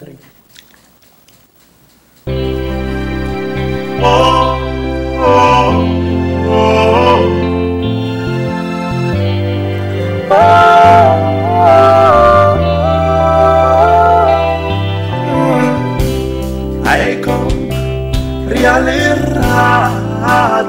altri. Ecco, rialerrata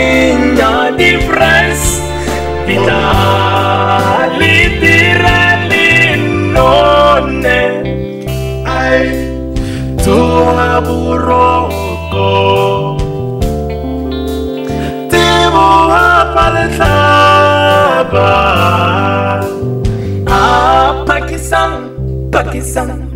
vita litira linone ai tua burroco ti vuoi a palzaba a Pakistan Pakistan